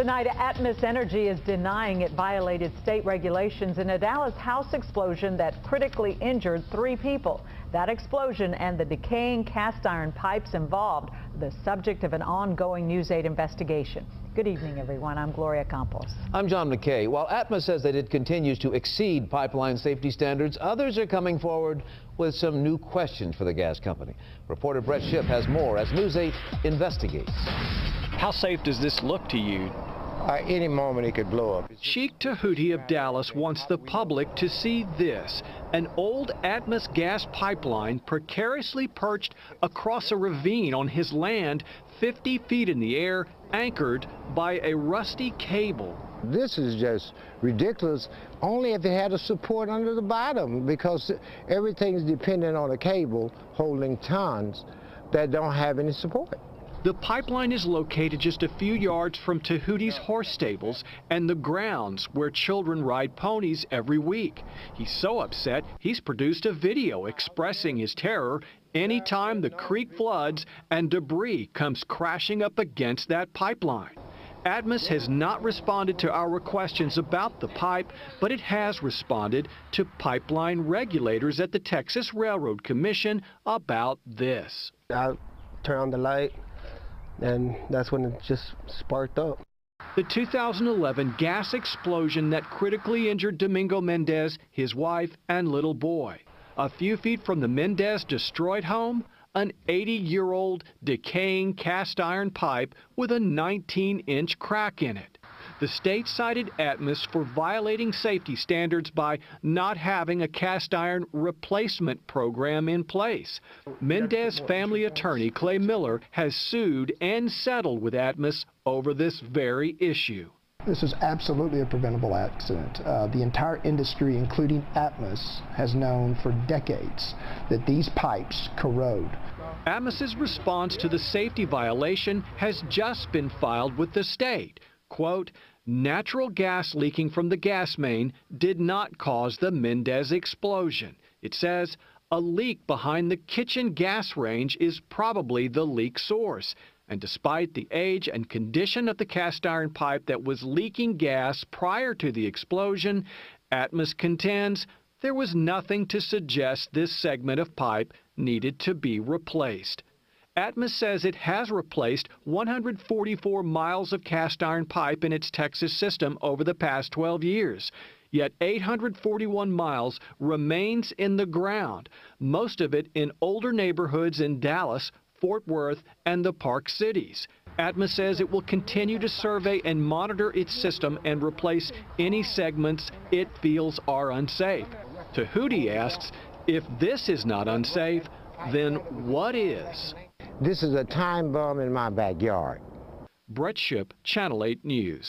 Tonight, Atmos Energy is denying it violated state regulations in a Dallas house explosion that critically injured three people. That explosion and the decaying cast iron pipes involved the subject of an ongoing News 8 investigation. Good evening, everyone. I'm Gloria Campos. I'm John McCaa. While Atmos says that it continues to exceed pipeline safety standards, others are coming forward with some new questions for the gas company. Reporter Brett Shipp has more as News 8 investigates. How safe does this look to you? Uh, any moment it could blow up. Sheikh Tahuti of Dallas wants the public to see this. An old Atmos gas pipeline precariously perched across a ravine on his land 50 feet in the air, anchored by a rusty cable. This is just ridiculous, only if it had a support under the bottom, because everything's dependent on a cable holding tons that don't have any support. The pipeline is located just a few yards from Tahuti's horse stables and the grounds where children ride ponies every week. He's so upset, he's produced a video expressing his terror anytime the creek floods and debris comes crashing up against that pipeline. Atmos has not responded to our questions about the pipe, but it has responded to pipeline regulators at the Texas Railroad Commission about this. I turn on the light, and that's when it just sparked up. The 2011 gas explosion that critically injured Domingo Mendez, his wife, and little boy. A few feet from the Mendez destroyed home, an 80-year-old decaying cast iron pipe with a 19-inch crack in it. The state cited Atmos for violating safety standards by not having a cast iron replacement program in place. Mendez family attorney Clay Miller has sued and settled with Atmos over this very issue. This is absolutely a preventable accident. Uh, the entire industry, including Atmos, has known for decades that these pipes corrode. Atmos's response to the safety violation has just been filed with the state. Quote, natural gas leaking from the gas main did not cause the Mendez explosion. It says a leak behind the kitchen gas range is probably the leak source. And despite the age and condition of the cast iron pipe that was leaking gas prior to the explosion, Atmos contends there was nothing to suggest this segment of pipe needed to be replaced. Atmos says it has replaced 144 miles of cast iron pipe in its Texas system over the past 12 years. Yet 841 miles remains in the ground, most of it in older neighborhoods in Dallas, Fort Worth, and the Park Cities. Atmos says it will continue to survey and monitor its system and replace any segments it feels are unsafe. Tahuti asks, if this is not unsafe, then what is? This is a time bomb in my backyard. Brett Shipp, Channel 8 News.